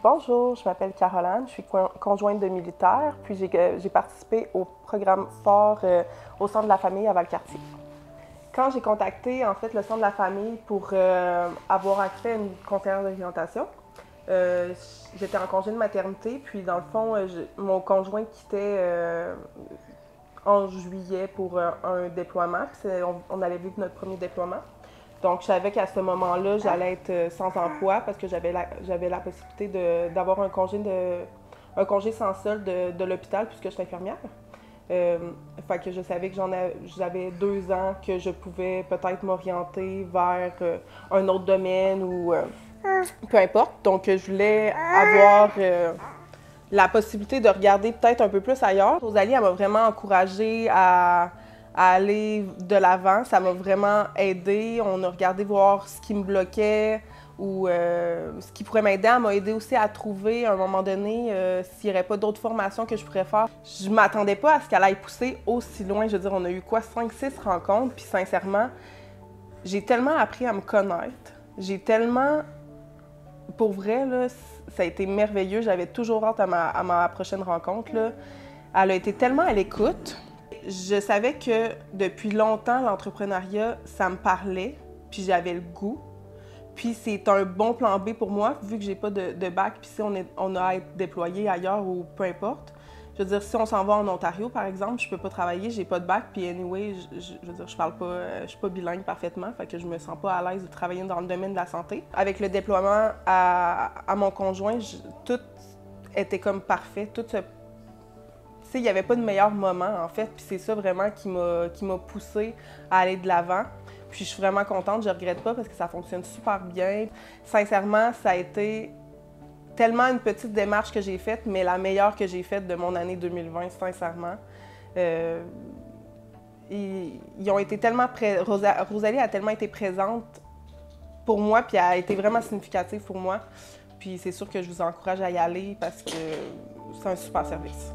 Bonjour, je m'appelle Caroline, je suis conjointe de militaire, puis j'ai participé au programme fort euh, au Centre de la famille à Valcartier. Quand j'ai contacté en fait le Centre de la famille pour euh, avoir accès à une conférence d'orientation, euh, j'étais en congé de maternité, puis dans le fond, mon conjoint quittait en juillet pour un déploiement, on, on allait vivre notre premier déploiement. Donc, je savais qu'à ce moment-là, j'allais être euh, sans emploi parce que j'avais la, j'avais la possibilité d'avoir un congé de un congé sans solde de, l'hôpital puisque je suis infirmière. Euh, fait que je savais que j'en j'avais deux ans que je pouvais peut-être m'orienter vers euh, un autre domaine ou peu importe. Donc, je voulais avoir la possibilité de regarder peut-être un peu plus ailleurs. Rosalie, elle m'a vraiment encouragée à à aller de l'avant. Ça m'a vraiment aidé. On a regardé voir ce qui me bloquait ou euh, ce qui pourrait m'aider. Elle m'a aidé aussi à trouver à un moment donné euh, s'il n'y aurait pas d'autres formations que je pourrais faire. Je m'attendais pas à ce qu'elle aille pousser aussi loin. Je veux dire, on a eu quoi, 5-6 rencontres. Puis sincèrement, j'ai tellement appris à me connaître. J'ai tellement. Pour vrai, là, ça a été merveilleux. J'avais toujours hâte à ma, à ma prochaine rencontre. Là. Elle a été tellement à l'écoute je savais que depuis longtemps, l'entrepreneuriat, ça me parlait, puis j'avais le goût. Puis c'est un bon plan B pour moi, vu que j'ai pas de, bac, puis si on, a à être déployé ailleurs ou peu importe. Je veux dire, si on s'en va en Ontario, par exemple, je peux pas travailler, j'ai pas de bac, puis anyway, je, veux dire, je parle pas, je suis pas bilingue parfaitement, fait que je me sens pas à l'aise de travailler dans le domaine de la santé. Avec le déploiement à, mon conjoint, tout était comme parfait, tout se il n'y avait pas de meilleur moment, en fait. Puis c'est ça vraiment qui m'a, qui m'a poussé à aller de l'avant. Puis je suis vraiment contente, je regrette pas parce que ça fonctionne super bien. Sincèrement, ça a été tellement une petite démarche que j'ai faite, mais la meilleure que j'ai faite de mon année 2020, sincèrement. Euh, ils, ont été tellement. Rosalie a tellement été présente pour moi, puis elle a été vraiment significative pour moi. Puis c'est sûr que je vous encourage à y aller parce que c'est un super service.